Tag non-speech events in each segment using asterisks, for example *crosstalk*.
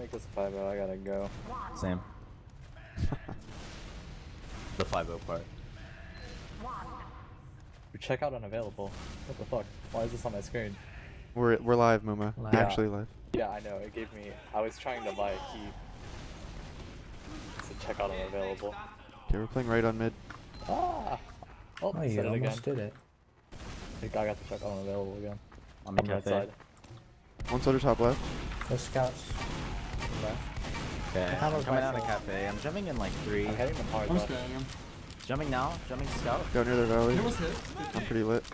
Make this five I gotta go. Same. *laughs* the 5 part. Check out unavailable. What the fuck? Why is this on my screen? We're we're live, Muma. We're Yeah. actually live. Yeah, I know. It gave me. I was trying to buy a key. So check out unavailable. Okay, we're playing right on mid. Ah! Oh, Oh, you said it again. almost did it. I think I got to check out unavailable again. On the On the right side. One soldier top left. The scouts left. Okay. I'm coming out of fault? cafe. I'm jumping in like three. I'm hitting them hard I'm scanning him. Jumping now. Jumping scout. Go near their valley. It was hit. I'm pretty lit.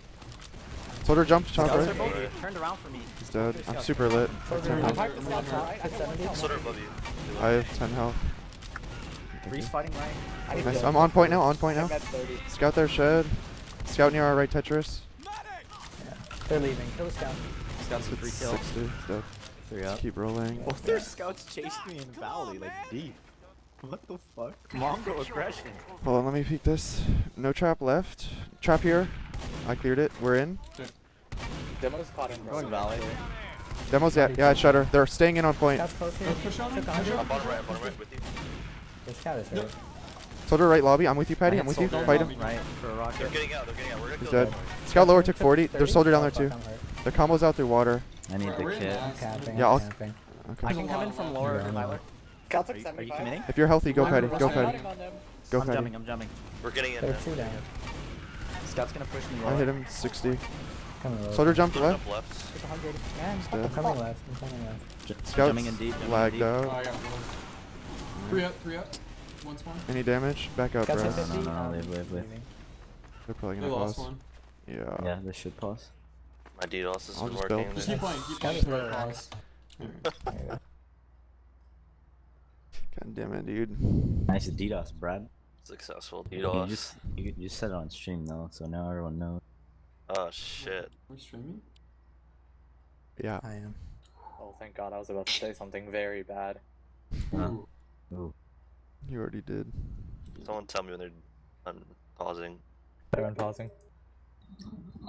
Soldier jumped top Scouts right. turned around for me. He's dead. I'm super lit. Soldier I'm on dead. right, the scouts on right, 670. Soldier above you. I have 10 health. Freeze fighting right. Nice. I'm on point now. On point now. Scout there, shed. Scout near our right Tetris. They're leaving. Kill the scout. Scouts with free kill. 60. He's dead. Three Let's keep rolling. Both their scouts chased me in valley, like deep. What the fuck? Mongol aggression. Hold on, let me peek this. No trap left. Trap here. I cleared it. We're in. Demo's caught in. Going valley. Demos, yeah, yeah, shutter. They're staying in on point. Scouts close here. Push on Push 100. I'm bottom right, I'm bottom right with you. The scout is hurt. Soldier right lobby. I'm with you, Paddie. I I'm with you. Fight him. Right for a They're getting out, they're getting out. We're gonna He's dead. Scout lower took 40. There's soldier down there Oh, too. fuck, I'm hurt. Their combo's out through water. I need We're- the we're in kit. Camping. Yeah, I'll- camping. I can come in from lower, Yeah, I know. Are you, are you committing? If you're healthy, go I'm Paddie. Go right Paddie. Fighting on them. Go I'm jumping, I'm jumping. We're getting in. There are man. two down. Scout's gonna push me I hit him 60. Coming. Soldier jumped left. up left. Took 100. Yeah. I'm coming left. I'm coming left. J- Scout's jumping in deep. Jumping lagged in deep. Oh, out. I got one. Three up, three up. One spawn. Any damage? Back up, Scouts bro. at No, no, no, um, leave, leave, leave. They're probably gonna lost pause. one. Yeah. Yeah, this should pause. My DDoS has I'll been just working. build. Just keep playing, keep playing. is lower. Pause. There. God damn it, dude. Nice DDoS, Brad. Successful You DDoS. just you, you said it on stream though, so now everyone knows. Oh shit. We're streaming? Yeah. I am. Oh, thank God. I was about to say something very bad. Huh. Ooh. Ooh. You already did. Someone tell me when they're done pausing. They're unpausing.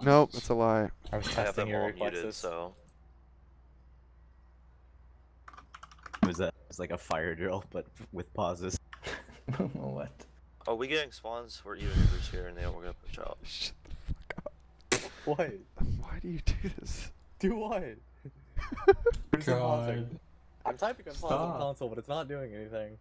Nope, that's a lie. I was I have testing them your all muted, reflexes. so Was that? It's like a fire drill, but with pauses. *laughs* what? Oh, we getting spawns? We're even numbers here, and they we're gonna push out. Shut the fuck up. What? Why do you do this? Do what? *laughs* God. I'm typing unpause on Stop. console, but it's not doing anything.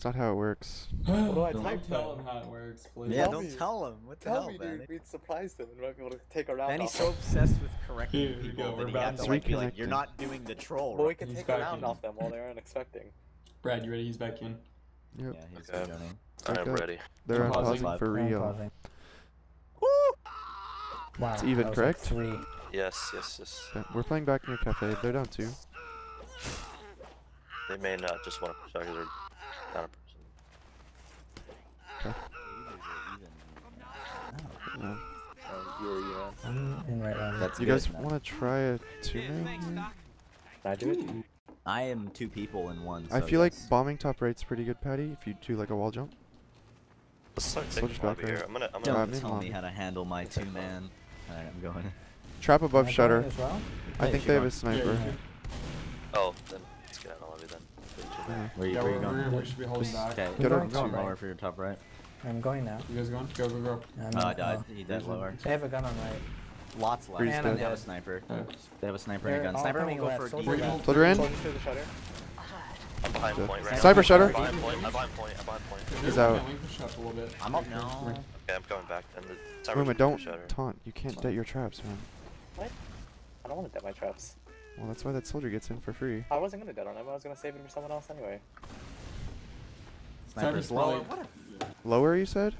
It's not how it works. What do I Don't type tell then? him how it works, please. Yeah, Tell don't me. tell him. What the Tell hell, me, Benny? dude. We'd surprise them and might be able to take a round Benny's off so obsessed with correcting Here we people go, that we're he back had to to like be like, "You're not doing the troll." Well, we can He's take a round in. off them while they're unexpecting. Brad, you ready? He's back in. Yep. Yeah, he's Okay. joining. I'm that. ready. They're I'm pausing. unpausing for real. pausing. Wow. It's even, that was like correct? Yes, yes, yes. Okay, We're playing back in near cafe. They're down two. They may not just want to push out because a person. Yeah. Oh, you were even. I'm in right on. That's You good, guys want to try a two man? I do it? I am two people in one. I so feel like bombing top right's pretty good, Paddie. If you do like a wall jump. Let's start So just back here. I'm gonna, I'm Don't gonna. I'm in tell me lobby. how to handle my two man. Alright, I'm going. Trap above I shutter. As well? I Yeah, think they have going. a sniper. Yeah, Oh, then let's get out of lobby then. Yeah. Where you, yeah where we're, you going? we're, should be holding back. Okay, Get We're up- going going lower right. for your top right. I'm going now. You guys going? Go, go, go. I'm Oh, I died. He died lower. They have a gun on right. Lots left. Breeze They have a sniper. Okay. They have a sniper and a gun. Sniper will go left. for a Soldier deep. left. Soldier in. Soldier through the shutter. I'm behind Dead. point right now. Sniper shutter. I'm behind point. I'm behind point. I'm behind point. He's out. coming. Push up a little bit. I'm up now. Okay, I'm coming back. And the timer's Muma, don't shutter. taunt. You can't det your traps, man. What? I don't want to dead my traps. Well, that's why that soldier gets in for free. I wasn't gonna dead on him. I was gonna save it for someone else anyway. Sniper's Sniper's lower. What a Lower, you said?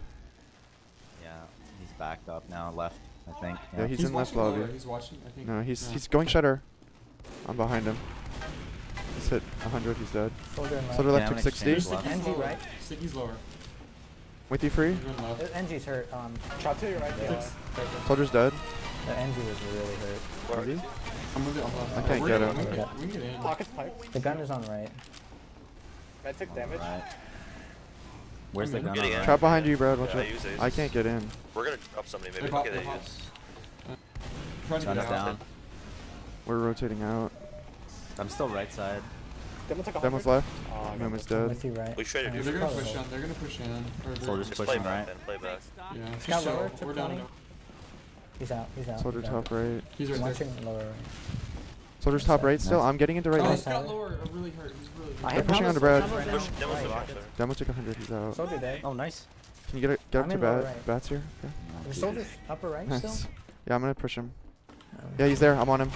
Yeah, he's backed up now, left, I think. Yeah, he's in left watching lower. He's watching, I think. No, he's Yeah. he's going shutter. I'm behind him. He's hit 100. He's dead. Soldier in left. Soldier left Yeah, took I'm 60. exchanged left. Sticky's NG lower. right. Sticky's lower. With you free? He's going Uh, left. NG's hurt. Um, Trap to your right, Yeah. yeah. Soldier's dead. the NG was really hurt. Where- Is he? I'm with it. I'm left. I can't get good, him. Can Okay. get, we can get in. Pockets pipe. The gun is on right. Med took damage. Right. Where's I'm the gun? On right? Trap behind you, Brad. Watch Yeah, out. use I can't get in. We're gonna up somebody. Maybe we can get a use. Gun's down. We're rotating out. I'm still right side. Demo took 100. Demo's left. Oh, I got Muma's this. I'm dead. with you, right? We traded Uh, They're gonna push right. in. They're gonna push in. Or they're, Soldiers Just push play on back right. then, play back. Yeah. Scout Just lower, We're down. 20. He's out. He's out. Soldier he's out. top right. He's right there. Lower right. Soldier's top right still. Nice. I'm getting into right Oh, now. he's got lower. uh, Really hurt. He's really hurt. They're pushing Demo's- onto Brad. Demo's in Push, Demo's right. the box there. Took 100. He's out. Soldier dead. Oh, nice. Can you get it? Get up I'm to bat. right. Bats here. Okay. The soldier's upper right Nice. still? Yeah, I'm gonna push him. Oh. Yeah, he's there. I'm on him.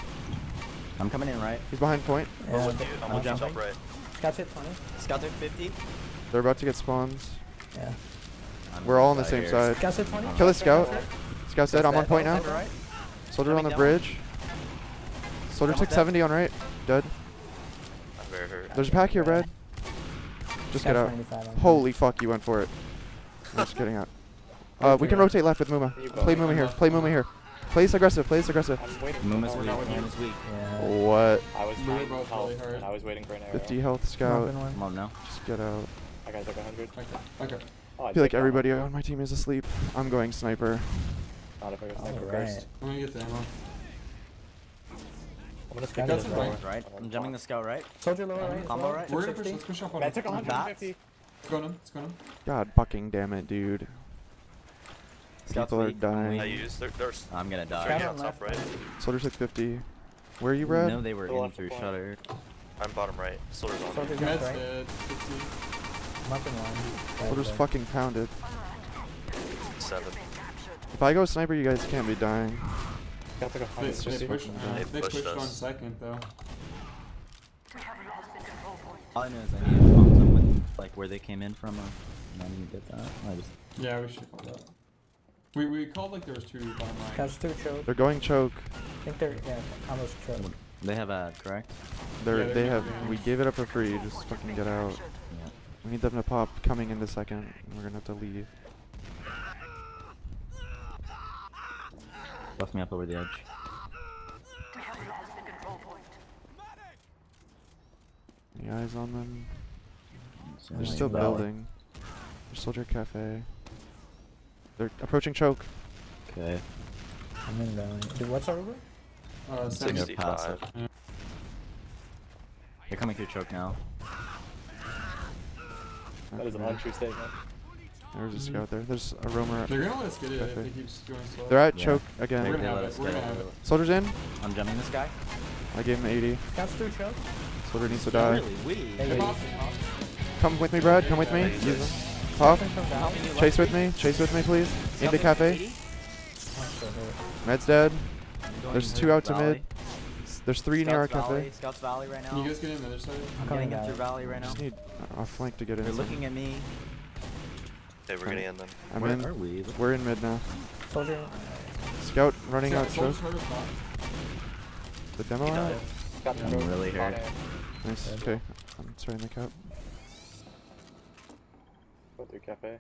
I'm coming in right. He's behind point. I'm Yeah. with you. I'm with you jumping. top right. Scout's hit 20. Scout took 50. They're about to get spawns. Yeah. I'm We're all on the same here. side. Scout's hit 20. Kill the scout. Scout's dead. I'm on point now. Soldier right. Soldier on the down. bridge. Soldier took 70 on right. Dead. I'm very hurt. There's a pack here, Brad. Just get out. Holy fuck, you went for it. I'm just getting out. Uh, we can rotate left with Muma. Play go. Muma here. Play Muma here. Play this aggressive. Play this aggressive. I'm waiting. for Muma's weak. Muma's weak. What? I was trying to help, really hurt. and I was waiting for an arrow. 50 health scout. up in one. I'm up now. Just get out. I got like 100. Okay. Okay. Oh, I I feel like everybody on my team is asleep. I'm going sniper. Not if I go sniper Alright. first. I'm gonna get the ammo. I'm gonna Scout speak is to That's lower. right. Right. I'm jumping the scout right. Soldier lower right. as Combo right. We're gonna push. Let's push up on Man him. took 150. Let's go on him. Let's go on him. God fucking damn it, dude. Scout's People are dying. I used. There, there's I'm gonna die. Scout on on top right. Soldier took 50. Where are you, You Brad? know they were in through point. shutter. I'm bottom right. Soldier's on. Soldier me. Med's right. dead. 50. I'm up in one. Soldier's fucking pounded. Seven. If I go sniper, you guys can't be dying. Got like They, 150. they pushed. Uh, They they pushed pushed us. on second though. All I know is I need to bump them with like where they came in from. Or, and I didn't get that. I just Yeah, we should call that. We we called like there was two bottom there. right. Scout's through choke. They're going choke. I think they're, yeah, almost choke. they have a correct. They're Yeah, they're they have good. we gave it up for free. Just fucking get out. Yeah. We need them to pop coming into second. We're gonna have to leave. Left me up over the edge. Any eyes on them? So They're like still valley. building. There's Soldier Cafe. They're approaching choke. Okay. I'm in valley. Dude, what's our Uber? Uh, Six. second. They're passive. Yeah. They're coming through choke now. That is an untrue statement. There's a scout there. There's a roamer. They're gonna let us get it if they keep going slow. They're at Yeah. choke We're again. gonna have it, we're gonna have it. Soldier's in. I'm jumping this guy. I gave him 80. Scout's through choke. Soldier needs to die. Really. Hey, Come yeah, on. Come with me, Brad. Come with me. Use he's. Pop. Jumping from valley. Chase with me. Chase with me, please. Into cafe. I'm. Med's dead. There's two out to mid. There's three near our valley. cafe. Scouts valley right now. Can you guys get in the other side? I'm coming in through valley right now. Just need a flank to get in. They're looking at me. Okay, we're getting in then. I'm Where in. are we? We're in mid now. Soldier. Scout running Yeah, out choke. Soldier's hurt us not. The demo He out. died. Got I'm really got hurt. in. Nice. Okay. I'm starting the cap. Go through cafe.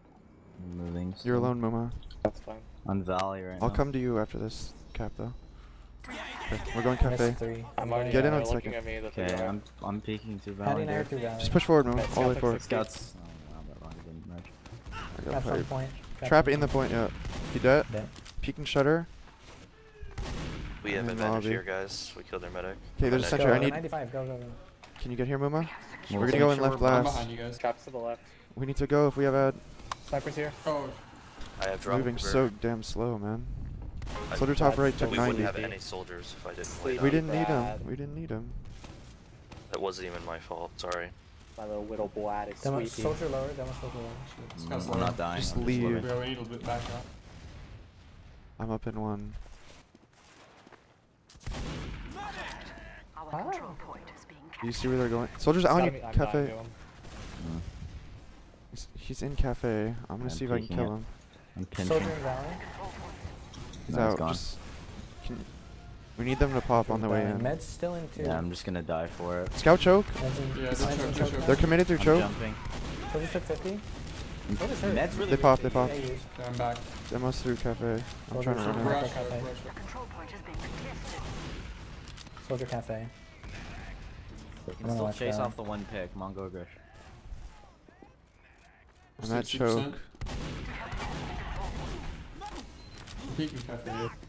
I'm moving. You're alone, Muma. That's fine. On valley right I'll now. come to you after this cap though. Okay, we're going cafe. I'm already Get in on second. at me. The Okay, I'm I'm peeking through valley. and I are there. through valley. Just push forward, Muma. Okay, All the way forward. took Scouts. I got Trap's point. Trap in the point. Yeah. You dead? Dead. Peek and shutter. We have in advantage here, guys. We killed their medic. Okay, there's a Medic. sentry. Go, I need. 95, go, go, go. Can you get here, Muma? We'll We're gonna go in sure left we're last. behind you guys. Traps to the left. We need to go if we have a. Snipers here. Oh, I have drop. Moving so damn slow, man. I- Soldier top right We took We wouldn't have any soldiers if I didn't We We didn't need him. Brad. We didn't need him. That wasn't even my fault. Sorry. My little whittle bladdick Demo, sweetie. soldier lower, demo soldier lower. Scouts Mm. I'm not dying. Just I'm leave. living. bro, we need a bit back up. I'm up in one. Ah. Do you see where they're going? Soldiers on Gotta you, be- I'm dying cafe. Mm, He's, he's in cafe. I'm gonna I'm see if I can kill it. him. I'm pinching. Soldier in valley. He's No, he's out. gone. Just, can, we need them to pop on the way in. Med's still in two. Yeah, I'm just gonna die for it. Scout choke. Yeah, they're choke, choke they're choke. They're committed through I'm choke. jumping. Soldier took 50. Soldier's. Med's really They pop, they pop. They use. Yeah, I'm back. Demos through cafe. I'm Soldier trying to run out. out, Cafe. Soldier cafe. You can still chase that. off the one pick, Mongo aggression. I'm at 60%. choke.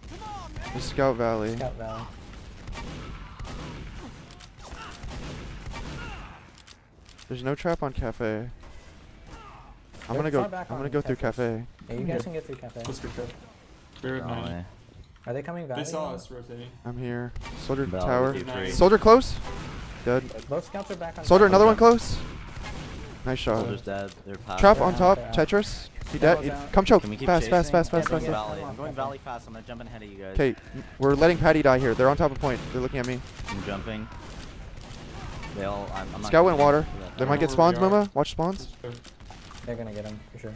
Peeking cafe. There's Scout Valley. Scout valley. There's no trap on cafe. I'm They're gonna go. back I'm gonna on go through cafe. Yeah, you guys can get through cafe. Let's go trip. They're at nine. Are they coming valley? They saw us rotating. I'm here. Soldier Valley tower. with you three. Nice. Soldier close. Dead. Both scouts are back on. Soldier, top. another one close. Nice shot. Soldier's dead. They're. Trap They're on top. they're. Tetris. He Demo's dead. Come choke. Can Fast, fast, fast, I'm fast, going fast, fast. Valley. I'm going valley fast. I'm gonna jump ahead of you guys. Okay, we're letting Paddie die here. They're on top of point. They're looking at me. I'm jumping. They all. I'm, I'm Scout went water. aim for that They might get know where we spawns, are. Muma. Watch spawns. They're gonna get him for sure.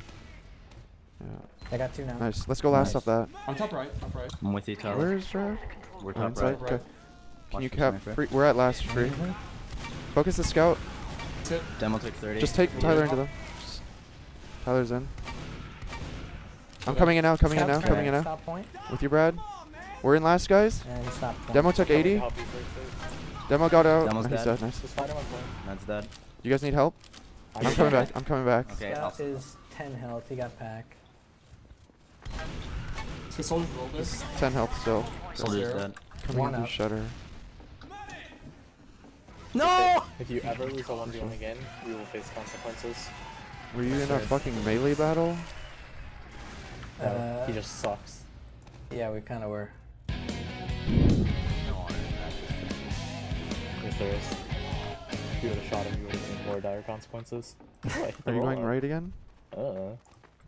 Yeah. They got two now. Nice. Let's go last Nice. off that. On top right, top right. I'm with you, Tyler. Where's Trav? We're Oh, top inside? right. Right. Okay. Can Watch you cap free? We're at last free. Focus the scout. That's it. Demo took 30. Just take Tyler into them. Tyler's in. I'm coming in now. Coming in now. Coming in now. Stop point. With you, Brad. We're in last, guys. And he stopped. point. Demo took 80. help you first. Demo got out. Demo's Nice, dead. dead. Nice. Just fight him on point. That's dead. You guys need help? I I'm coming you. back. I'm coming back. Okay, I'll is 10 health. He got pack. Let's get this. 10 health still. Soldier's dead. Coming One into up. shutter. No! If you ever lose a 1v1 again, we will face consequences. Were you in a fucking melee battle? No, Uh, he just sucks. Yeah, we kind of were. No honor in that. If there is. If you would have shot him, you would have seen more dire consequences. *laughs* Oh, I hit the Are you going right again? Uh,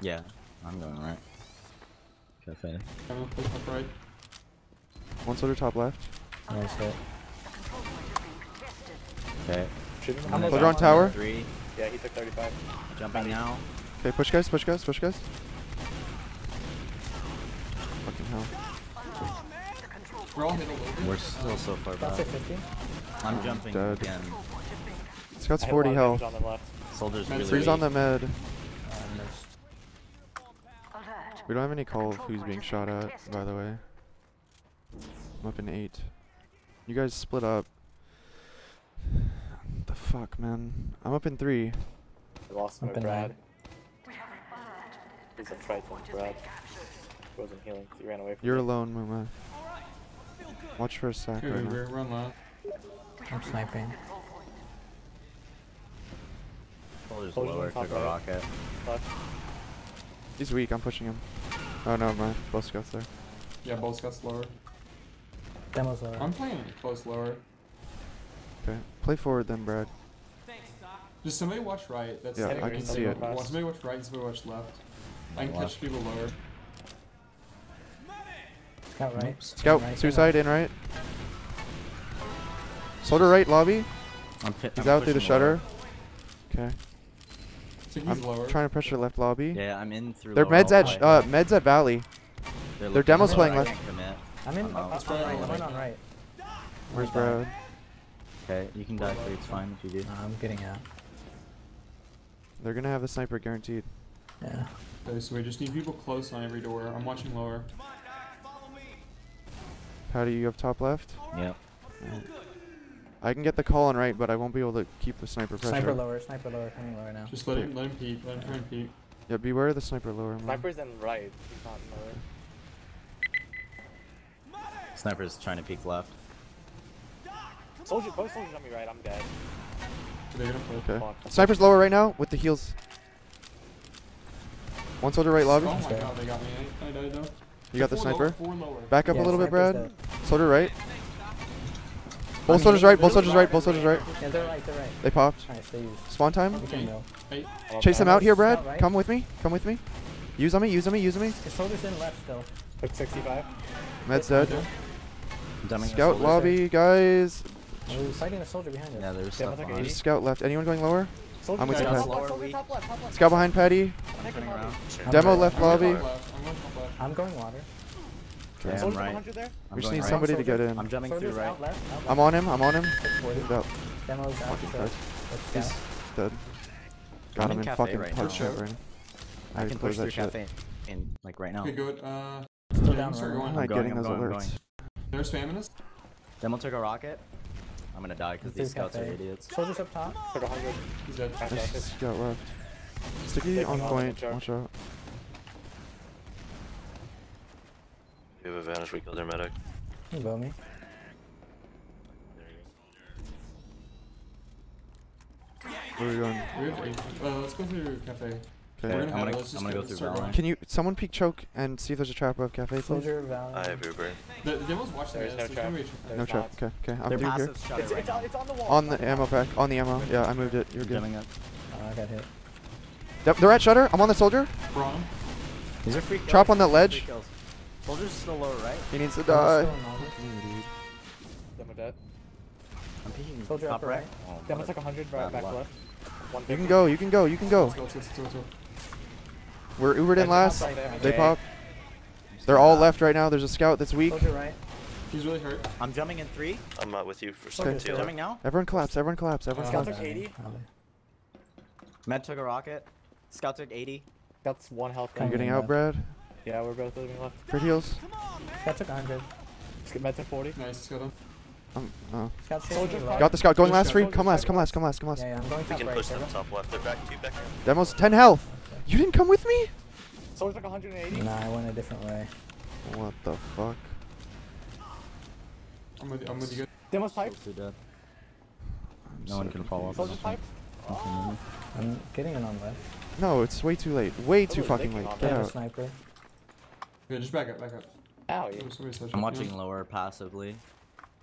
Yeah, I'm going right. Cafe. I'm gonna play top right. One soldier top left. Nice hit. Okay. shoot him. in the I'm head. Soldier on tower. Three. Yeah, he took 35. Jumping now. Okay, push guys, push guys, push guys. Fucking hell. We're all hit a. We're still so far That's back. a 50. I'm jumping Dead. again. Scout's I had a 40 health. on the left. Soldiers That's really Freeze on the med. We don't have any call of who's being shot at, by the way. I'm up in 8. You guys split up. *sighs* the fuck, man? I'm up in 3. I lost my Up in Brad. He's a trifling Brad. He wasn't healing 'cause he ran away from You're me. alone, Muma. Watch for a sack Good, right we're, now. we're on low. I'm sniping. Soldiers Soldiers on lower. top Took a rocket. Left. He's weak, I'm pushing him. Oh no, my both scouts there. Yeah, both scouts lower. Demo's lower. I'm playing close lower. Okay. Play forward then, Brad. Just somebody watch right. That's Yeah, I green, can somebody see it. Watch somebody watch right and somebody watch left. I can Left. catch people lower. Scout right. Scout, Right, suicide in right. Soldier right, lobby. I'm pit. He's I'm out through the pushing lower. shutter. Okay. So I'm lower. trying to pressure left lobby. Yeah, I'm in through. Their lower meds all at the sh- way. uh meds at Valley. They're their demo's playing left. I'm in. I'm out. It's I'm right on right. Where's I'm. Brad? Okay, you can die free. It's fine if you do. Uh, I'm getting out. They're gonna have the sniper guaranteed. Yeah. Okay, so we just need people close on every door. I'm watching lower. Paddie, you have top left. Yep. I can get the call on right, but I won't be able to keep the sniper pressure. Sniper lower. Sniper lower. Coming lower now. Just let him let him peek. Let him try and peek. Yeah, beware of the sniper lower. man. Sniper's in right. He's not lower. Sniper's trying to peek left. Soldier, both soldiers on me right. I'm dead. So they're gonna play. Okay. Sniper's lower right now with the heals. One soldier right lobby. Oh my god, they got me. I, I died though. You got the sniper. Lower, four lower. Back up a little bit, Brad. dead. Soldier right. I'm Both soldiers right. Both soldiers right. Both soldiers right. Yeah, they're right. They're right. They popped. Nice. They use. Spawn time. We can go. Hey, I'm up oh, Chase them oh, out here, Brad. Right. Come with me. Come with me. Use on me. Use on me. Use on me. The soldiers in left still. Took 65. Med's dead. Dumbing Scout soldiers. lobby, guys. Oh, we're fighting a soldier behind us. Yeah, there's Yeah, stuff but behind. eighty. Scout left. Anyone going lower? Soldier I'm with you, Pat. left, Lower soldier weak. top left, top left. Scout behind Paddie. Take him lobby. I'm Demo right. left lobby. Top left. I'm going top left. I'm going water. Okay, I'm right. there. I'm We just need right. somebody to get in. I'm jumping Soldiers through right. out left. Out left. I'm on him. I'm on him. Six forty. Moved. Demo's out. Fucking dead. He's dead. Got I'm him in in fucking right punch now. shot, Brandon. I can closed push through that shit. cafe in like right now. Okay, good. Uh, Still down. start going. I'm not getting I'm those going, alerts. going. they're spamming us. Demo took a rocket. I'm gonna die because these scouts are idiots. Soldiers up top. Took 100. He's dead. Back There's up. Scout left. Sticky on point. Watch out. We have advantage. We killed their medic. You can bow me. There you go. Where are we going? We have eight. Uh, let's go through cafe. Okay. We're I'm gonna have gonna- Let's I'm gonna go go through start Valorant. Can you someone peek choke and see if there's a trap above cafe, please? I have Uber. The, the demo's watching There's this. no There's trap. no way There's No trap. Okay, okay. I'm Their through here. passive It's, right it's, on, it's on the wall. On the ammo pack. On the ammo. Yeah, I moved it. You're good. Jamming up. Oh, I got hit. Yep, they're at shutter. I'm on the soldier. We're on him. These are free kills. Trap on that Free ledge. kills. Soldier's still lower, right? He needs to die. still in August. Demo dead. I'm peeking Soldier top right. right. Oh, Demo's like 100 Bad right back luck. left. You can go. You can go. You can go. Let's go. Let's go. Let's go. Let's go. We're Ubered in last. They pop. They're all left right now. There's a scout that's weak. Soldier right. He's really hurt. a- I'm jumping in three. I'm not with you for Soldier second. Jumping now. Everyone collapse. Everyone collapse. Everyone Uh, Scout collapse. took 80. Valley. Med took a rocket. Scout took 80. That's one health. You Coming getting out. Brad? Yeah, we're both living left. Crit heals. Scout took 100. Let's get med to 40. Nice. Let's go then. Um, oh. Scout Soldier chasing me fire. low. Got the scout. Going last free. Come last. Come last. Come last. Come last. Yeah, yeah, I'm going We top can right. push them Trevor. top left. They're back two back here. Demos 10 health. You didn't come with me? Soldier's like 180. Nah, I went a different way. What the fuck? I'm with you. I'm with you. Demo's pipe. Still dead. No one can follow up. Soldier's pipe. Nothing I'm getting it on left. No, it's way too late. Way too Soldier's fucking late. on Get I have a out. sniper. Yeah, just back up. Back up. Ow, you. Somebody- somebody touch I'm watching lower passively.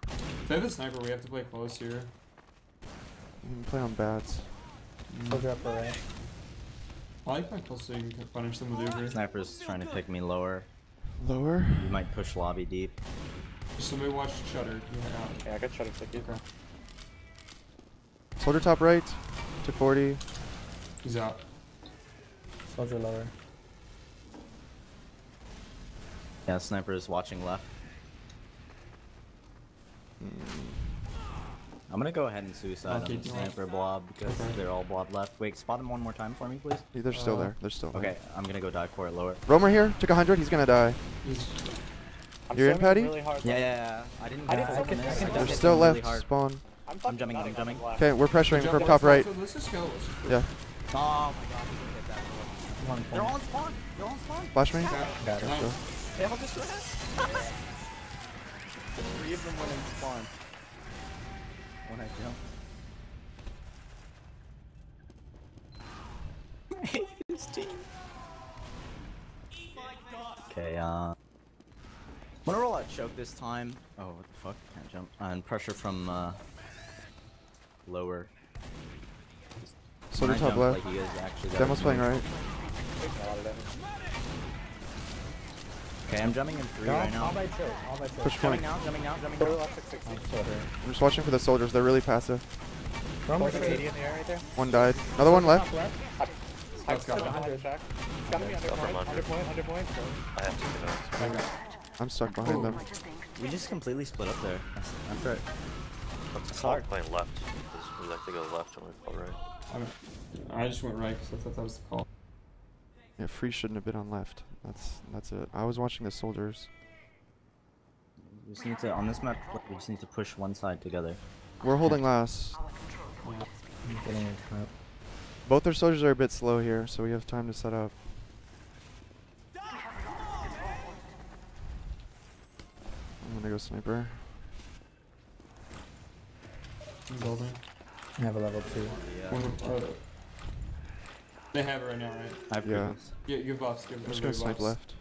If they have the sniper, we have to play close here. Mm, play on bats. Mm. Soldier upper right. I like my close so you can punish them with Uber. Sniper's trying to pick me lower. Lower. We might push lobby deep. Somebody watch Shutter. Yeah, out. Yeah, I got shut sticky. Okay. Soldier top right. To 40. He's out. Soldier lower. Yeah, sniper is watching left. Mm, I'm gonna go ahead and suicide Okay, on the do you sniper blob because Okay. they're all blob left. Wait, spot him one more time for me, please. They're still Uh, there. They're still there. Okay, I'm gonna go die for it lower. Roamer here. Took 100. He's gonna die. He's I'm You're in, spamming Paddie? Really hard, Yeah, yeah, yeah. I didn't I did full so miss. much- I just They're They're still left. really. Spawn. I'm, fucking jumping, I'm jumping. Okay, we're pressuring from top right. so Let's just go. Let's just go. Yeah. Oh my god, we didn't get that. They're all on spawn. They're all on spawn. Flash me. Got it. Nice. They all just ran. *laughs* Three of them went in spawn. When I jump. *laughs* Okay, uh. I'm gonna roll out choke this time. Oh, what the fuck? Can't jump. Uh, and pressure from, uh. Lower. Soldier When I top jump, left. Like you guys actually Demo's playing move. right. Taking a lot of damage. Okay, I'm jumping in three No, right now. all by choke. All by choke. Push Jumping point. now, jumping now, jumping Soldier's now. left 660. I'm still hurt. I'm just watching for the soldiers. They're really passive. Roamer Soldier's 80 trade. in the air right there. One died. Another one left. Top left. Pipe's got took him. 100 check. It's gotta be under Stop point, him under. under point, under point. I have to get out. I'm stuck behind them. We just completely split up there. That's, that's right. Let's call playing left. We like to go left and we fall right. I'm, I just went right because I thought that was the call. Yeah, free shouldn't have been on left. That's that's it. I was watching the soldiers. We just need to, on this map, we just need to push one side together. We're holding last. I'm getting it up. Both our soldiers are a bit slow here, so we have time to set up. I'm gonna go sniper. I'm building. I have a level two. Yeah. One they have it right now, right? I have Yeah. previous. Yeah, give buffs. Give I'm just gonna everybody snipe buffs. left.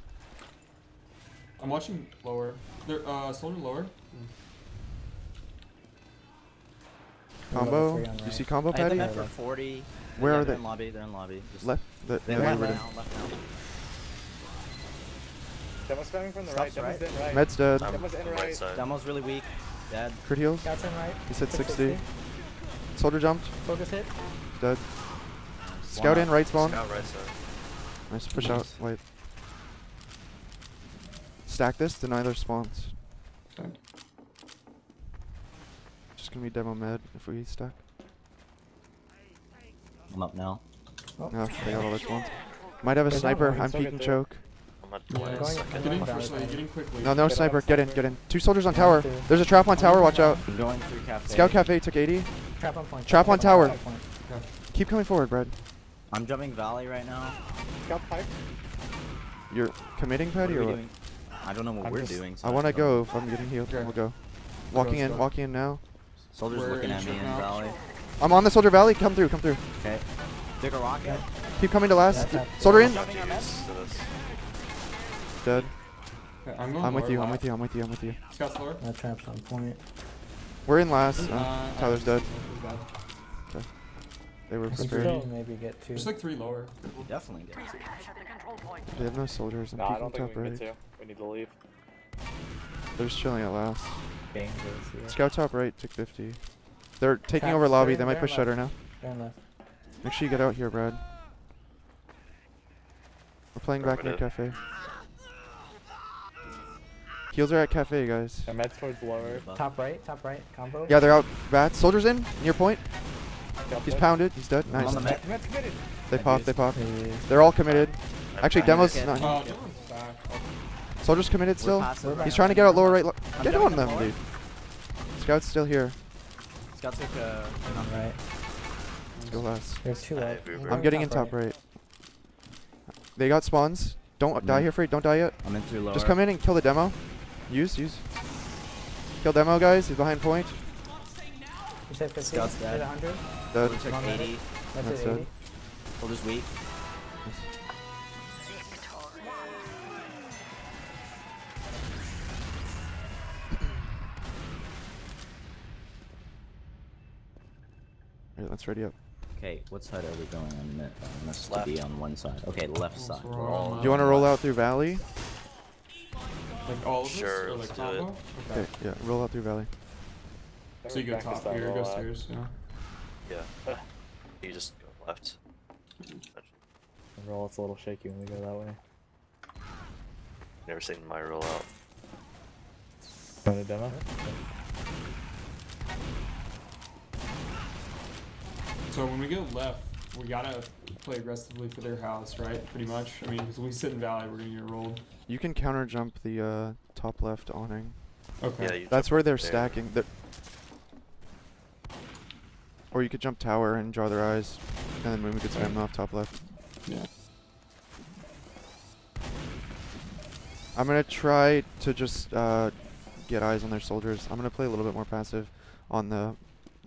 I'm watching lower. They're uh soldier lower. Level Combo. three on You see combo, I hit them for 40. Where yeah, are they're in lobby, they're in lobby. Just Left. The, They yeah, left they were now, left now. Demo's spamming from the Stops right. Demo's right. in right. Med's dead. I'm Demo's in right right. side. Demo's really weak. Dead. Crit heals. Scout's in right. He said 60. 660. Soldier jumped. Focus hit. Dead. One Scout in right spawn. Scout right side. Nice push out. Wait. Stack this. Deny their spawns. Okay. Just gonna be demo med if we stack. I'm up now. Oh. No, they got all their spawns. Might have a There's sniper. one, I'm peeking choke. Yeah, point. going- second. Getting Down. first lane, getting. No, no Get sniper. Get in. Get in. Two soldiers on tower. There's a trap on tower. Watch out. I'm going through cafe. Scout cafe took 80. Trap on point. Trap on tower. point. Keep coming forward, Brad. I'm jumping valley right now. Scout pipe. You're committing, What Paddie, are or we what? doing? I don't know what I'm we're just- doing. so I want to go if I'm getting healed. Okay. We'll go. Walking in. Walking in now. Soldiers We're looking at me in valley. I'm on the Soldier Valley. Come through, come through. Okay. Dig a rocket. Keep coming to last. Yeah, tap. Soldier in. Not too used to. Dead. Okay, I'm going I'm with you. I'm with you. I'm with you. I'm with you. Scout's lower. That trap's on point. We're in last. Uh, Uh, Tyler's dead. He's dead. They were We prepared. still maybe get two. There's like three lower. Definitely get it. They have no soldiers. I'm Nah, I don't think top we can right. get two. We need to leave. They're just chilling at last. Dangerous here. Scout top right, tick 50. They're taking Traps, over lobby. they're- might push left. shutter now. Turn left. Make sure you get out here, Brad. We're playing back near Affirmative. cafe. Heals are at cafe, guys. Yeah, meds towards lower. Top right, top right, combo. Yeah, they're out. Bats. Soldiers in. Near point. Got He's pounded. He's dead. Nice. on the. They pop. They pop. They're all committed. Actually, demos. gonna Not get- Oh, him. no one's back. Soldiers committed still. He's trying to get out lower right. Lo get on them, lower. dude. Scout's still here. Scout took a. On right. Let's go last. There's two I left. have Uber. We're I'm getting in top right. They got spawns. Don't die Mhm. here, Freight. Don't die yet. I'm in through lower. Just come in and kill the demo. Use, use. Kill demo, guys. He's behind point. You said 50? Scout's Hit dead. 100? Dead. We took One minute. 80. That's, That's it, it. 80. Soldier's weak. Alright, let's ready up. Okay, what side are we going on? Mid? Uh, must Left. be on one side. Okay, left side. we're We're all all Do you want to roll out through Valley? Like all of this? Sure, Or like let's do it. combo? Okay, yeah, roll out through Valley. So you go top here, roll go out. stairs, yeah. Yeah. *laughs* You just go left. The roll, it's a little shaky when we go that way. Never seen my rollout. Want a demo? So when we go left, we gotta play aggressively for their house, right? Pretty much. I mean, because we sit in valley, we're gonna get rolled. You can counter jump the uh, top left awning. Okay. Yeah, That's where they're there. stacking. They're or you could jump tower and draw their eyes, and then we could spam them off top left. Yeah. I'm gonna try to just uh, get eyes on their soldiers. I'm gonna play a little bit more passive on the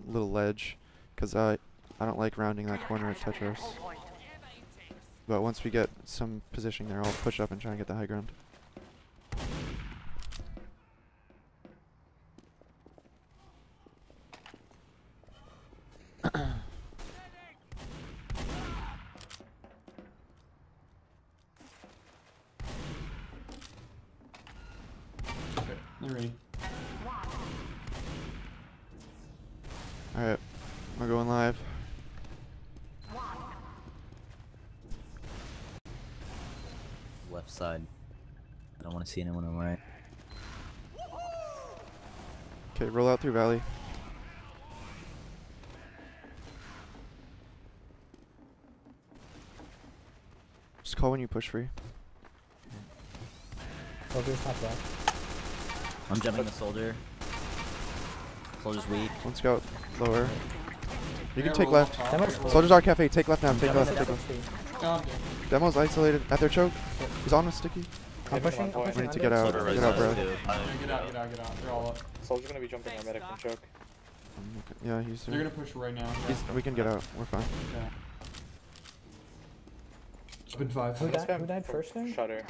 little ledge, cause I I don't like rounding that corner at Tetris. But once we get some positioning there, I'll push up and try and get the high ground. Okay. They're ready. Alright, we're going live. left side. I don't want to see anyone on right. Okay, roll out through Valley. Just call when you push free. Soldier's top left. I'm jumping the soldier. Soldier's weak. One scout lower. You can take left. Demo's- Soldiers are cafe. Take left now. Take Demo's left. Take left. 60. I'm dead. Demo's isolated at their choke. He's on a sticky. I'm Hit pushing, I'm pushing We need to get out. Soldier Get right out, side bro. get out, get out, get out. They're all up. Soldier's gonna be jumping our medic from choke. Yeah, he's here. They're gonna push right now. He's, we can get out. We're fine. Yeah. Open five. Who died- who died first there? Shutter.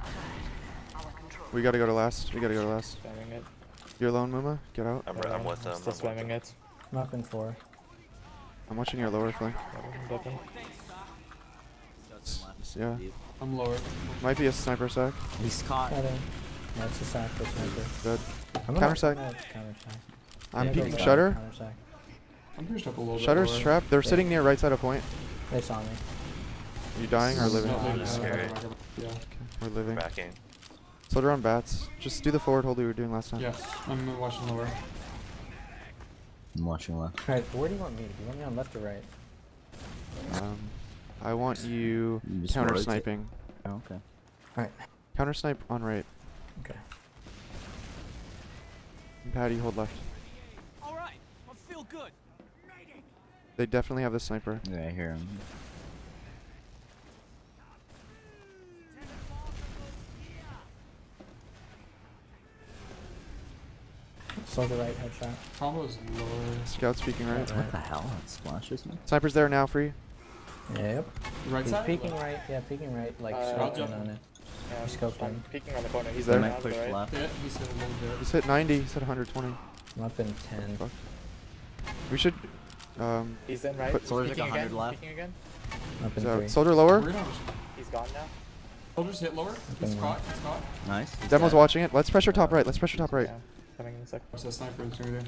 We gotta go to last. We gotta go to last. Spamming it. You're alone, Muma. Get out. I'm, r- I'm with them. Still I'm with spamming them. it. I'm up in four. I'm watching your lower flank. I'm dipping. Scout's in left. Yeah. Deep. I'm lower. Might be a sniper sack. He's caught. Got him. No, it's a sack for sniper. Dead. I'm Counter sack. I'm gonna Counter sack. I'm Yeah, peeking shutter. Sack. I'm pushed up a little bit. Shutter's lower. trapped. They're Yeah. sitting near right side of point. They saw me. Are you dying or living? no, no, no, no, Scary. no, no, Yeah. We're living. Backing. Soldier on bats. Just do the forward hold we were doing last time. Yes. I'm watching lower. I'm watching left. Alright, where do you want me? Do you want me on left or right? Um, I want you You counter sniping. Oh, okay. Alright, Counter snipe on right. okay. And Paddie, hold left. Alright, I feel good. They definitely have the sniper. Yeah, I hear him. Soldier right headshot. Combo's lower. Scout's peeking right. Right. What the hell? That splashes me. Sniper's there now, free. Yep. Right He's side? peeking right. Yeah, peeking right. Like Uh, scoping on it. Yeah, He's scoped I'm peeking on the corner. He's there. They there might now to push the right. left. Yeah, he's hit a little bit. He's hit 90. He's hit 120. I'm up in 10. Fuck. We should. Um, He's in right. Put- Soldier's like 100 again. left. Peeking again. Up in so 3. soldier lower. He's gone now. Soldiers hit lower. He's caught. He's caught. Nice. he's Demo's dead. watching it. Let's pressure top right. Let's pressure top right. Yeah, coming in a sec. What's that sniper that's over there?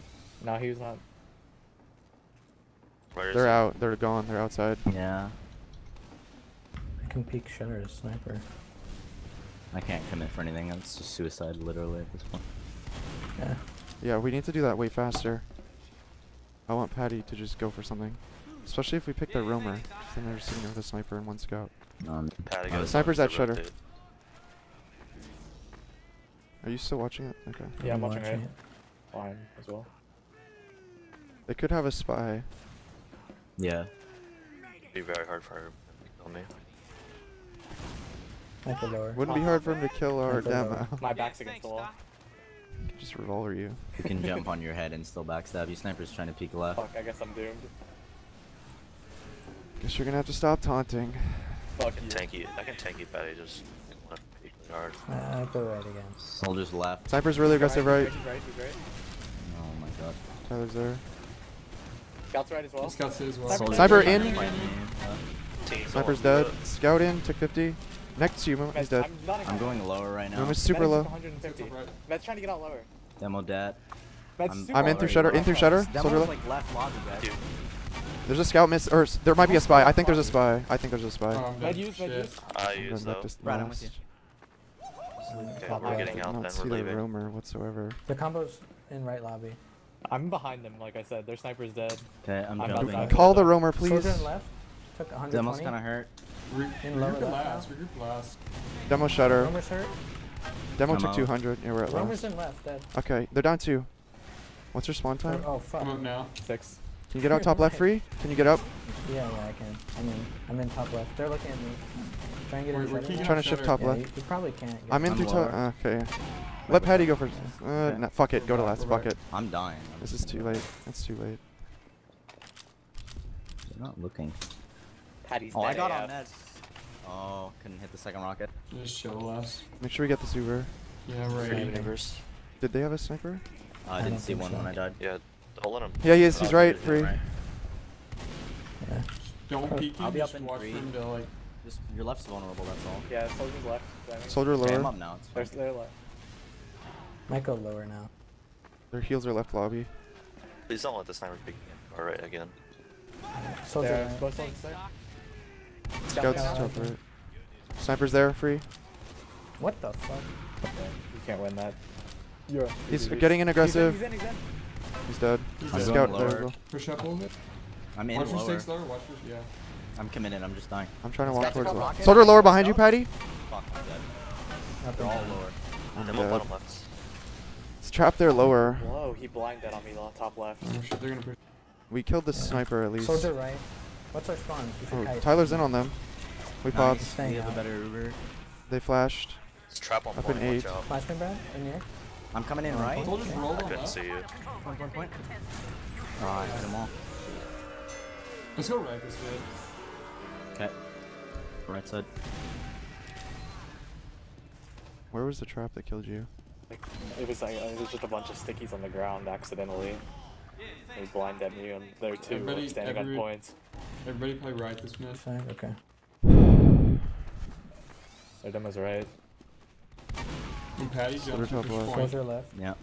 No, he was not. Where is They're he? out. They're gone. They're outside. Yeah. I can peek shutter as sniper. I can't commit for anything. It's just suicide, literally, at this point. Yeah. Yeah, we need to do that way faster. I want Paddie to just go for something. Especially if we pick their roamer. Then they're sitting there with a sniper and one scout. Um, Paddie goes Sniper's at shutter. rotate. Are you still watching it? Okay. Yeah, I'm I'm watching, watching right. it. Fine as well. They could have a spy. Yeah. It'd Be very hard for him to kill me. Sniper lower. Wouldn't be hard for him to kill our demo. My back's against the wall. just revolver you. You can *laughs* jump on your head and still backstab you. Sniper's trying to peek left. Fuck, I guess I'm doomed. Guess you're gonna have to stop taunting. Fuck I you. can tanky. I can tanky Paddie. Just left peek hard. Uh, I go right again. Soldiers left. Sniper's really aggressive right. He's right. He's right. Oh my god. Tyler's there. Scouts right as well. He's as well. Sniper- Sniper trying to in. uh, Team, Sniper's dead. do. Scout in. Took 50. Next to you, Moom. He's dead. I'm, I'm going lower right now. Moom is super Medic's low. 150. Med's trying to get out lower. Demo dead. I'm- I'm in through shutter. In through shutter. Demo's Soldier left. like left lobby, guys. Dude, There's a scout miss. Or there might be a spy. I think there's a spy. I think there's a spy. Oh, I'm Med use, med use. I use gonna though. just Brad, I'm with last. Okay, Top we're left. getting I don't see We're the leaving. roamer whatsoever. The combo's in right lobby. I'm behind them, like I said. Their sniper's dead. Okay, I'm I'm jumping. Call the roamer, please. Soldier in left. Took Demo's 120. kind of hurt. Re- In lower regroup left last. now. Regroup last. Demo shutter. Roamer's hurt. Demo I'm took out. 200. Yeah, we're at Roamer's last. in left. Dead. Okay, they're down two. What's your spawn time? Oh fuck. I'm up now. Six. Can you get out top left free? Can you get up? Yeah, yeah, I can. I'm in. I'm in top left. They're looking at me. Try and get We're- in we're Trying to shift top Yeah, left. you, you probably can't. Get I'm in I'm through top. Okay. Let Paddie go first. Uh, Okay. nah, fuck it. Go to last. back, Fuck it. I'm dying. This is too late. It's too late. They're not looking. Paddie's Oh, I dead got AF. on Ned. Oh, couldn't hit the second rocket. Just chill last. Make sure we get this Uber. Yeah, Free right. universe. Did they have a sniper? Uh, I don't didn't see one so. when I died. Yeah, don't let him. Yeah, he is. He's right. Free. Right. Yeah. Don't peek I'll be up Just in three. for him to like. Just your left's vulnerable. That's all. Yeah, soldier's left. Driving. Soldier Okay, I'm up now. It's They're, they're left. Might go lower now. Their heals are left lobby. Please don't let the sniper peek. All right, again. Soldier They're right. both soldiers there. Scouts Scout top right. right. Snipers there. Free. What the fuck? Yeah, you can't win that. You're He's easy, getting in He's in, aggressive. he's in, he's in. He's dead. He's I'm dead. Scout going there well. Push up a little bit. I'm in Watch your lower. stakes lower. Watch your. Yeah. I'm committed. I'm just dying. I'm trying to walk towards got the rocket. Soldier lower behind you, Paddie. Fuck, I'm dead. Up They're in all lower. I'm Demo dead. bottom left. It's trapped there lower. Whoa, he blinded on me top left. Oh shit, they're gonna push. We killed the sniper at least. Soldier right. What's our spawn? Oh. Tyler's in on them. We Nice. popped. We have a better Uber. They flashed. It's trap on Up point. in eight. Flash me, Brad. In here. I'm coming in Oh, right. Soldiers Okay. rolled I on couldn't left. see you. Point, point, point. Oh, I hit them all. Let's go right this way. Okay. Right side. Where was the trap that killed you? Like, it was like it was just a bunch of stickies on the ground accidentally. They blinded me, and there were two Everybody- like, standing every- on points. Everybody play right this minute. Side. Okay. Their demo's right. And Paddie Soldier to top push left. point. Left. Yeah.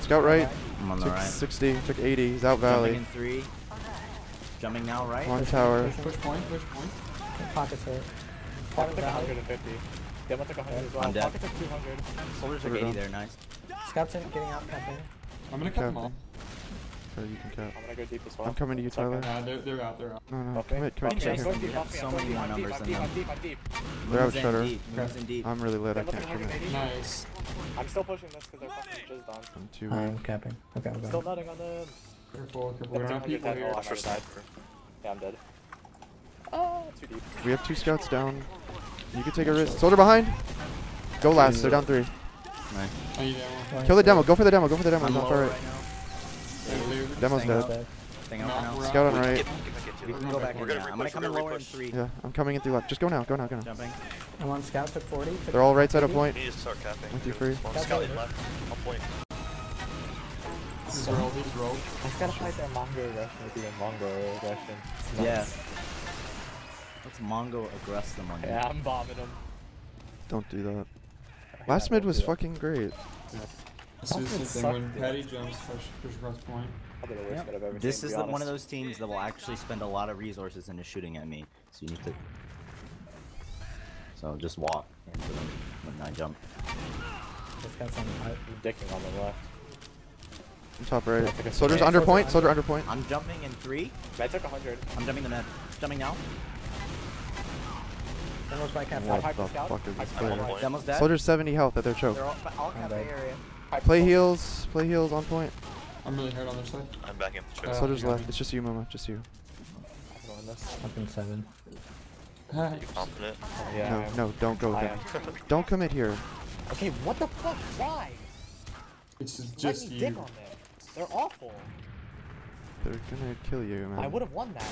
Scout right. I'm on the Took right. 60. Took 80. He's out Jumping valley. in three. Jumping now right. One tower. pushing. Push point. Push point. Pockets hurt. Pocket Pocket 150. Demo took 100 as well. I'm dead. Pocket took 200. Soldiers Soldier took 80 down. there. Nice. Scouts in, getting out cafe. I'm gonna cut them all. Or you can cap. I'm gonna go deep as well. I'm coming to you, It's okay. Tyler. Nah, they're, they're out. They're out. No, no. Okay. Commit, commit, Okay, commit. go here. deep, have so many more I'm deep, numbers I'm than deep, them. I'm deep, I'm deep. They're out Moves in shutter. deep. Moves in deep. I'm really lit. I can't 180. commit. Nice. I'm still pushing this because they're fucking jizzed on. I'm too I'm capping. Okay, I'm Still nutting on them. Careful. Careful. We Demo don't people here. Watch for out sniper. Yeah, I'm dead. Oh, too deep. We have two scouts down. You can take a risk. Soldier behind. Go last. They're down three. Nice. I need ammo. Kill the demo. Go for the demo. Go for the demo. I'm He's far right right. Demo's dead. out. Staying out for now. We're Scout on right. we can get to We it. can go back in now. I'm gonna come in lower in three. Yeah, I'm coming in through left. Just go now. Go now. Go now. Jumping. I'm on scout, took 40. Took They're all right side of point. We need to start capping. With you free. Scout in left. On point. He's rolled, he's rolled. I just gotta fight their Mongo aggression with your Mongo aggression. Yeah. Nuts. Let's Mongo aggress them on you. Yeah, I'm bombing them. Don't do that. Yeah, Last mid was do that. fucking great. Let's do the thing when. Paddie jumps, push, push across point. Probably the worst Yep. mid I've ever This is the, one of those teams that will actually spend a lot of resources into shooting at me. So you need to. So just walk into them when I jump. This guy's on the You're dicking on the left. I'm Top right. That's Soldier's Yeah, under soldier point. under. Soldier under point. I'm jumping in three. Med took 100. I'm jumping the net. Jumping now. Demo's by cafe. What the fuck is this player? Demo's dead. Soldier's 70 health at their choke. They're all, all I'm cafe area. Play scout. heals. Play heals on point. I'm really hurt on their side. I'm backing up the Uh, choke. Soldier's left. It's just you, Muma. Just you. I'm going this. Up in seven. Are you *laughs* confident? Yeah. No, no, don't go there. Don't commit here. Okay, what the fuck? Why? It's just, Let just me you. dick on them. They're awful. They're gonna kill you, man. I would have won that.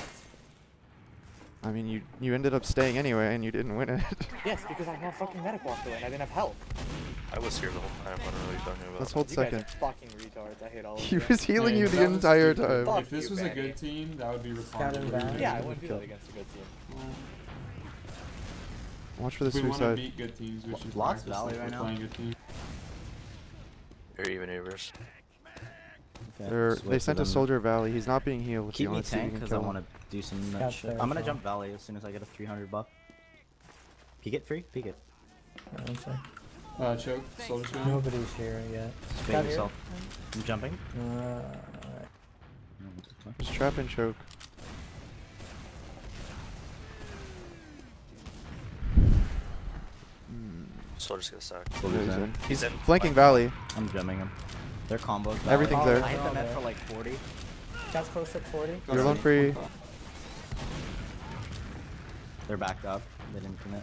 I mean, you you ended up staying anyway, and you didn't win it. *laughs* Yes, because I have fucking medic walked away and I didn't have health. I was here the whole time. I don't know what you're talking about. Let's hold you second. guys are fucking retards. I hate all of He you. was healing Hey, you the entire stupid. time. If this you, was a good team, that would be Scout responsible. Yeah, I wouldn't do that against a good team. Watch for the If we want to suicide. beat good teams, we should Lots practice Valley right now. playing good teams. You're even Avers. Okay, They're, they sent a soldier valley. He's not being healed. Keep me want to see if you tank because I want to do some nut shit. I'm gonna as jump valley as soon as I get a 300 buff. Peek it free. Peek it. Yeah, one sec. Uh, choke, soldier down. Nobody's here yet. Just Scout bait here. yourself. I'm jumping. Uh, alright. Just trap and choke. Soldier's gonna suck. Soldier's he's in. in. He's in. Flanking valley. I'm jumping him. They're combos. valley. Everything's Oh, there. I hit the Oh, net for like 40. Scout's close at 40. You're one free. They're backed up. They didn't commit.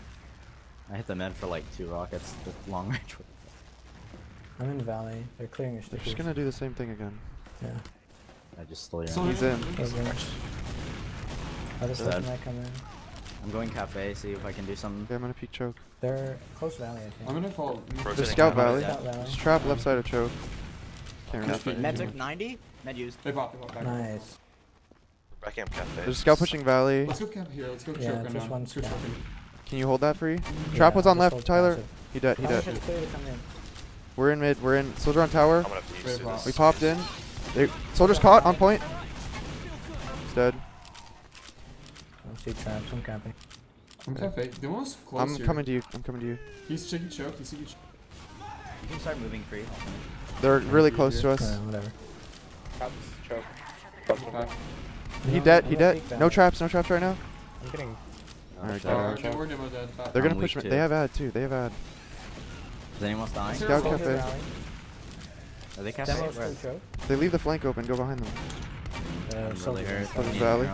I hit the med for like two rockets with long *laughs* range. I'm in valley. They're clearing your They're just gonna do the same thing again. Yeah. I just slowly So- ran. He's in. Those are- Other stuff Dead. might come in. I'm going cafe, see if I can do something. Okay, I'm gonna peek choke. They're close valley, I think. I'm gonna fall. There's Rotating scout valley. Scout valley. Just trap left side of choke. Med took 90. Med used. They pop, they pop back. Nice. Backing cafe. There's a scout pushing valley. Let's go camp here. Let's go Yeah, choke on just down. Uh, one Let's scout. choke. Can you hold that free? Yeah, Trap was on left, Tyler. passive. He dead. He Valley dead. should clear to come in. We're in mid. We're in. Soldier on tower. I'm gonna have to use Very through this. We popped in. They, soldier's caught on point. He's dead. I don't see traps. I'm camping. I'm cafe. The one close I'm here. coming to you. I'm coming to you. He's chicken choke. He's chicken choke. You can start moving free. I'll finish. They're really close to here. us. Whatever. Traps, choke. He dead. He dead. No traps. No traps right now. I'm getting. Alright, Shut go. up. Okay. okay, we're demo dead. They're gonna push. Me. They have ad too. They have ad. Is anyone dying? Scout cafe. Are they cafe? Still choke. They leave the flank open. Go behind them. Uh, I'm really hurt. Soldier's I need valley.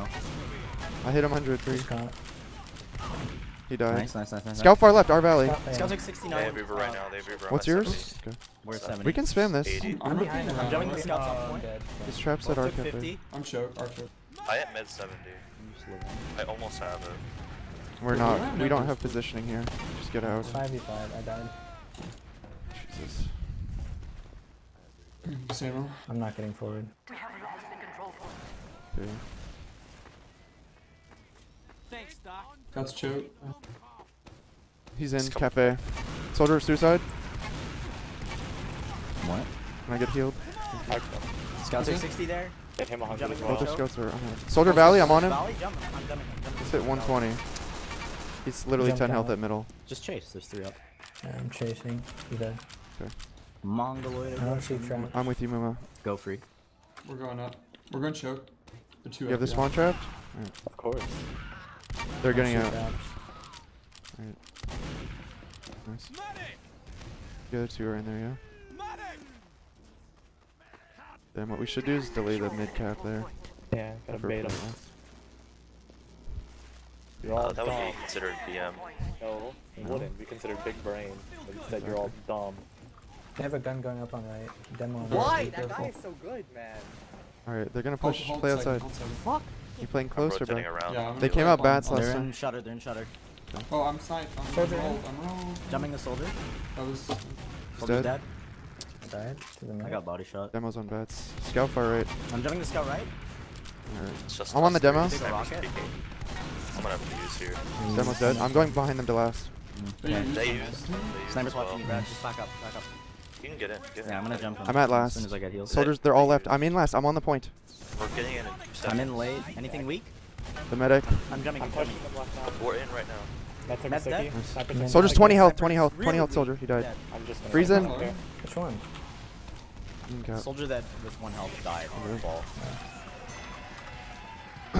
I hit him 103. Just caught. He died. Nice, nice, nice, nice. Scout far left. Our valley. Scout Scout there. took They 69. have Uber right now. They have Uber What's yours? Okay. We're 70. We can spam this. 80. I'm, I'm behind I'm jumping I'm the scouts on point. dead. This trap's at our took cafe. 50. I'm choke. Our choke. I hit med 70. I almost have it. We're not. We don't have positioning here. Just get out. 5v5. I died. Jesus. Same. I'm not getting forward. Okay. Thanks, Doc. That's choke. He's in Just cafe. Soldier suicide. What? Can I get healed? Scout took 60 there. Hit him 100 as well. Both their scouts are on him. Soldier Valley. I'm on him. Valley, jump. I'm jumping. I'm jumping. Let's hit 120. He's literally Jump 10 down. health at middle. Just chase. There's three up. Yeah, I'm chasing. He's dead. Mongoloid. I don't see aggression. traps. I'm with you, Muma. Go free. We're going up. We're going choke. The two You have up, the yeah. spawn trapped? Of course. They're getting out. traps. Nice. The other two are in there, yeah? Medic! Then what we should do is delay the mid cap there. Yeah, gotta for bait him. purple. You're all Uh, that would dumb. be considered BM. No, it wouldn't. Be considered big brain. But instead, you're all dumb. They have a gun going up on right. Demo on Why? right. That guy is so good, man. Alright, they're gonna push. hold play outside. hold second. Fuck. You playing I'm close or rotating around. Yeah, They came out bats on- last They're time. in shutter. They're in shutter. Oh, I'm side. I'm Soldier rolled. I'm rolled. Jumping the soldier. That was. Soldier's dead. dead. Died I got body shot. Demos on bats. Scout far right. I'm jumping the scout right. Alright. I'm on the three demo. snipers Rocket. peeking. I'm gonna have to use here. Demo's dead. I'm going behind them to last. Mm. They Okay. used They them. They used Sniper's well. watching you, Brad. Just back up. Back up. You can get in. Get in. Yeah, I'm gonna jump. I'm at As last. soon as I get healed. Soldiers, they're all left. I'm in last. I'm on the point. We're getting in. in I'm in late. Anything weak? The medic. I'm jumping. I'm I'm pushing them left now. We're in right now. That took a Med's sticky. dead? Sniper Soldier's 20 health. 20 health. 20 health soldier. He died. Dead. I'm just Freeze in. Which one? Okay. Soldier that with one health died on the fall.